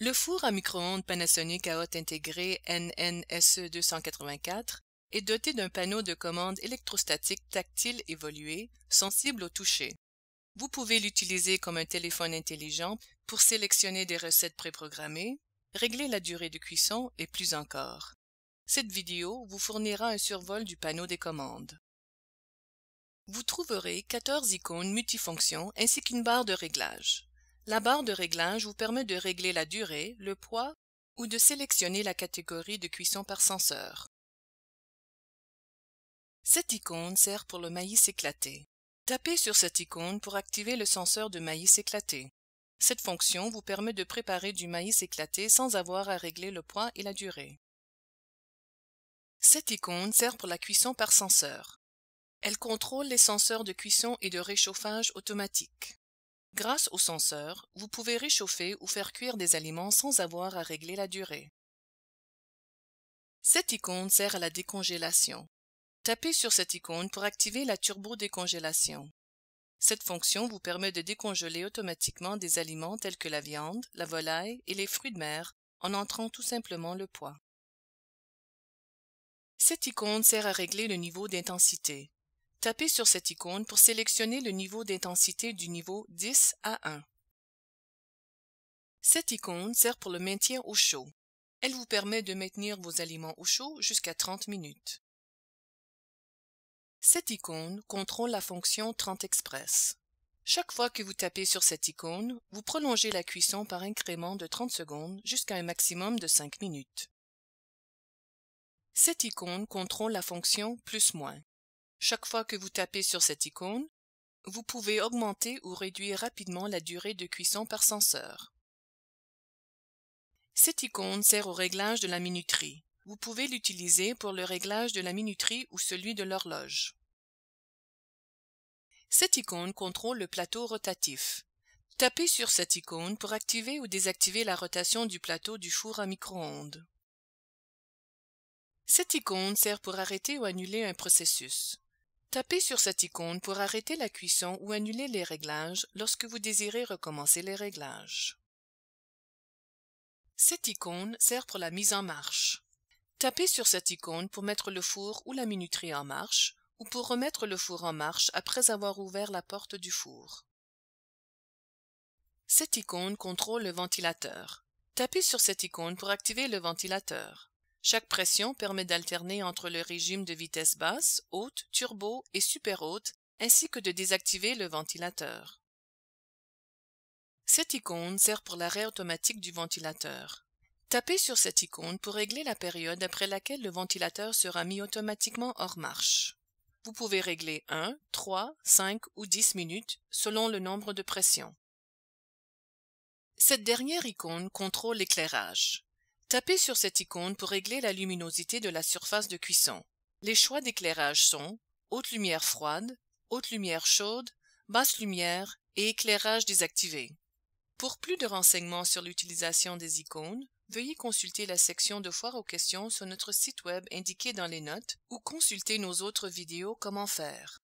Le four à micro-ondes Panasonic à hotte intégré NNSE 284 est doté d'un panneau de commande électrostatique tactile évolué, sensible au toucher. Vous pouvez l'utiliser comme un téléphone intelligent pour sélectionner des recettes préprogrammées, régler la durée de cuisson et plus encore. Cette vidéo vous fournira un survol du panneau des commandes. Vous trouverez 14 icônes multifonctions ainsi qu'une barre de réglage. La barre de réglage vous permet de régler la durée, le poids ou de sélectionner la catégorie de cuisson par senseur. Cette icône sert pour le maïs éclaté. Tapez sur cette icône pour activer le senseur de maïs éclaté. Cette fonction vous permet de préparer du maïs éclaté sans avoir à régler le poids et la durée. Cette icône sert pour la cuisson par senseur. Elle contrôle les senseurs de cuisson et de réchauffage automatique. Grâce au senseur, vous pouvez réchauffer ou faire cuire des aliments sans avoir à régler la durée. Cette icône sert à la décongélation. Tapez sur cette icône pour activer la turbo-décongélation. Cette fonction vous permet de décongeler automatiquement des aliments tels que la viande, la volaille et les fruits de mer en entrant tout simplement le poids. Cette icône sert à régler le niveau d'intensité. Tapez sur cette icône pour sélectionner le niveau d'intensité du niveau 10 à 1. Cette icône sert pour le maintien au chaud. Elle vous permet de maintenir vos aliments au chaud jusqu'à 30 minutes. Cette icône contrôle la fonction 30 Express. Chaque fois que vous tapez sur cette icône, vous prolongez la cuisson par incrément de 30 secondes jusqu'à un maximum de 5 minutes. Cette icône contrôle la fonction plus-moins. Chaque fois que vous tapez sur cette icône, vous pouvez augmenter ou réduire rapidement la durée de cuisson par senseur. Cette icône sert au réglage de la minuterie. Vous pouvez l'utiliser pour le réglage de la minuterie ou celui de l'horloge. Cette icône contrôle le plateau rotatif. Tapez sur cette icône pour activer ou désactiver la rotation du plateau du four à micro-ondes. Cette icône sert pour arrêter ou annuler un processus. Tapez sur cette icône pour arrêter la cuisson ou annuler les réglages lorsque vous désirez recommencer les réglages. Cette icône sert pour la mise en marche. Tapez sur cette icône pour mettre le four ou la minuterie en marche ou pour remettre le four en marche après avoir ouvert la porte du four. Cette icône contrôle le ventilateur. Tapez sur cette icône pour activer le ventilateur. Chaque pression permet d'alterner entre le régime de vitesse basse, haute, turbo et super haute, ainsi que de désactiver le ventilateur. Cette icône sert pour l'arrêt automatique du ventilateur. Tapez sur cette icône pour régler la période après laquelle le ventilateur sera mis automatiquement hors marche. Vous pouvez régler 1, 3, 5 ou 10 minutes selon le nombre de pressions. Cette dernière icône contrôle l'éclairage. Tapez sur cette icône pour régler la luminosité de la surface de cuisson. Les choix d'éclairage sont haute lumière froide, haute lumière chaude, basse lumière et éclairage désactivé. Pour plus de renseignements sur l'utilisation des icônes, Veuillez consulter la section de foire aux questions sur notre site web indiqué dans les notes ou consulter nos autres vidéos Comment faire.